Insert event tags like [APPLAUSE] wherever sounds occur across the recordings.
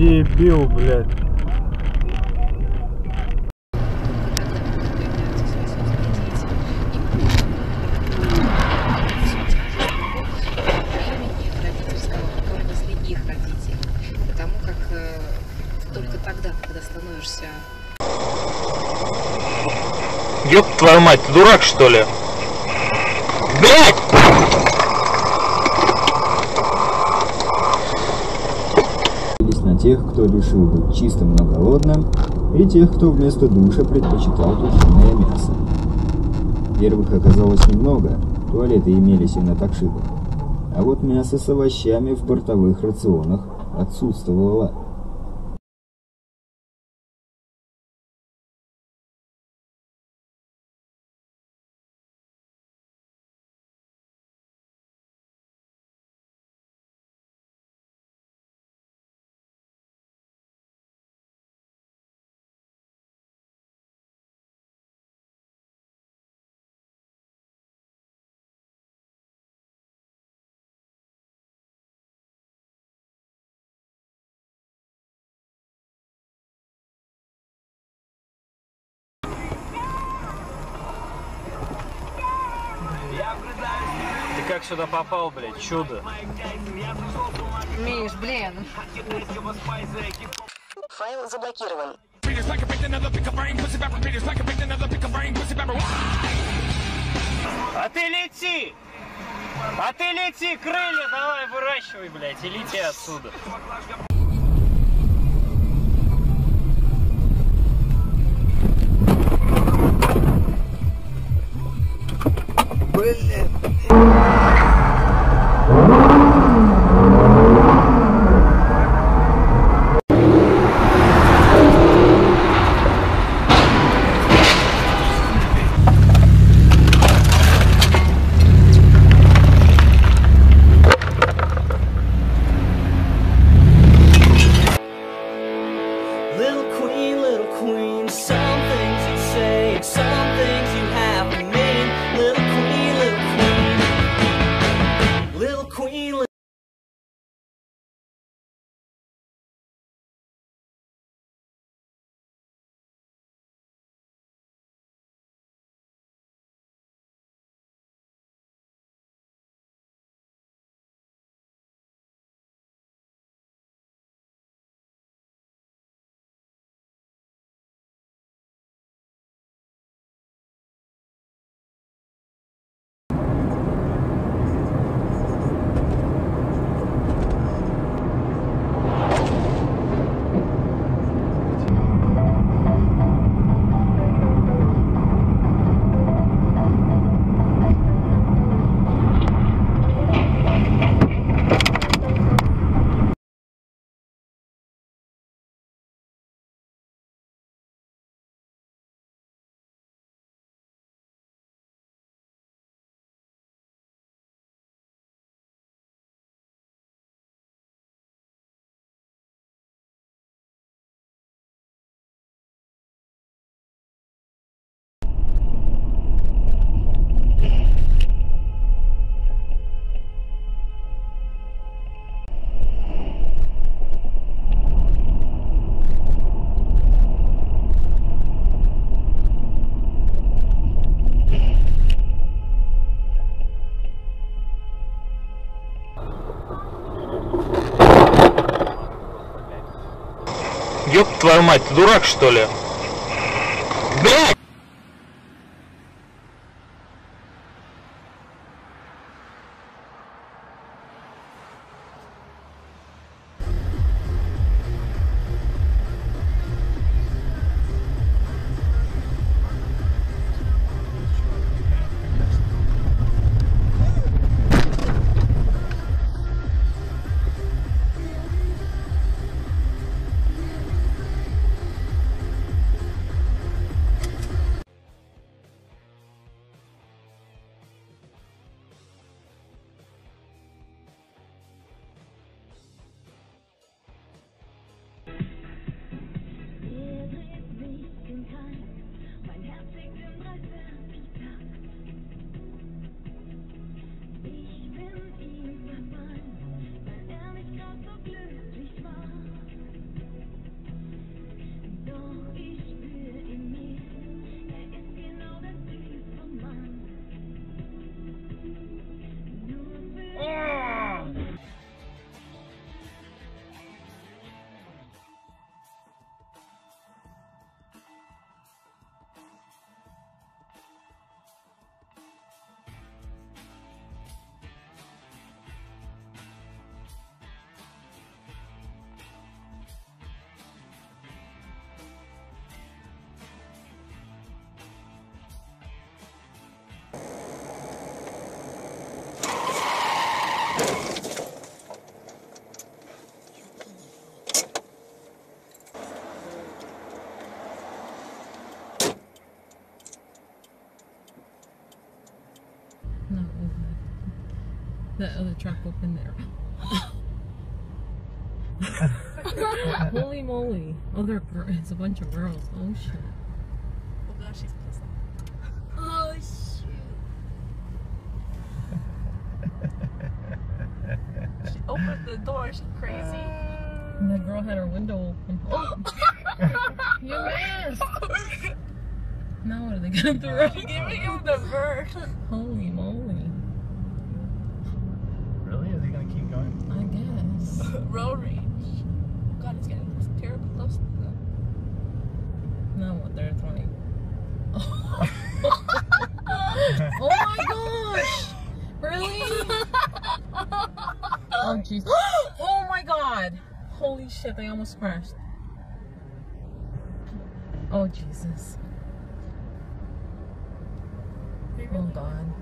Дебил, блядь. Ёб твою мать, ты дурак что ли? Блядь! делились на тех, кто решил быть чистым, но голодным, и тех, кто вместо душа предпочитал тушеное мясо. Первых оказалось немного, туалеты имелись и на такшибах. А вот мясо с овощами в бортовых рационах отсутствовало. Как сюда попал, блядь, чудо? Миш, блин. Файл заблокирован. А ты лети! А ты лети, крылья давай выращивай, блядь, и лети отсюда. 亏。Ёб твою мать, ты дурак что ли? Блядь! The other truck open there. [LAUGHS] Holy moly! Oh, they're it's a bunch of girls. Oh shit! Oh gosh, she's pissed. off. Oh, shit. She opened the door. She's crazy. Uh. And the girl had her window open. Oh, [LAUGHS] you missed! [LAUGHS] Now what are they gonna throw? Giving him the bird. Holy moly! Road rage. God, it's getting terribly close to the. Now what they're throwing. [LAUGHS] oh my gosh! Really? [LAUGHS] Oh jeez. [GASPS] Oh my god! Holy shit, they almost crashed. Oh Jesus. Oh god.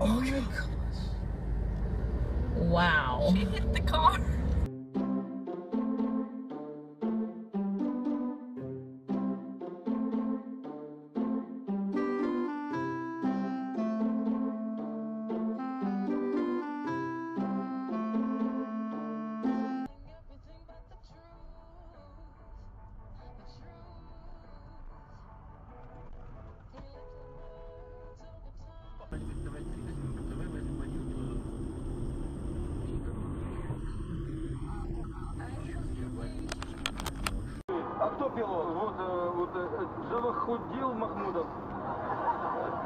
Oh my gosh. Wow. She hit the car. А кто пилот? Вот, э, вот э, Джавахуддил Махмудов.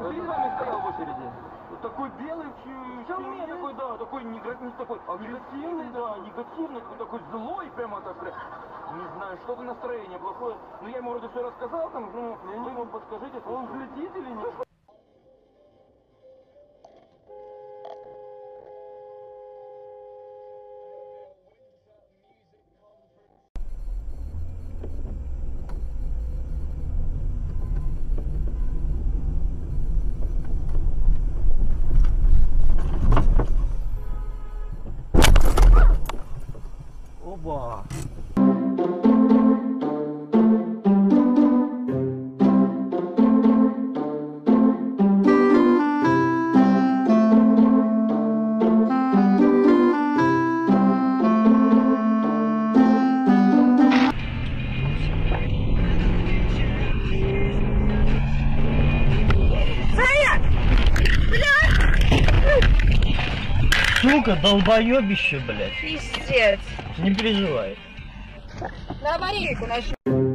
Перед вами стоял в очереди. Вот такой белый, черный такой, да, такой, нега- не такой, негативный, да, негативный, такой, такой злой, прямо так прям. Не знаю, что-то настроение плохое. Но я ему вроде все рассказал, там, ну, вы ему подскажите, он взлетит или нет? Долбоебище, блядь. Пиздец. Не переживай. На аварийку начну.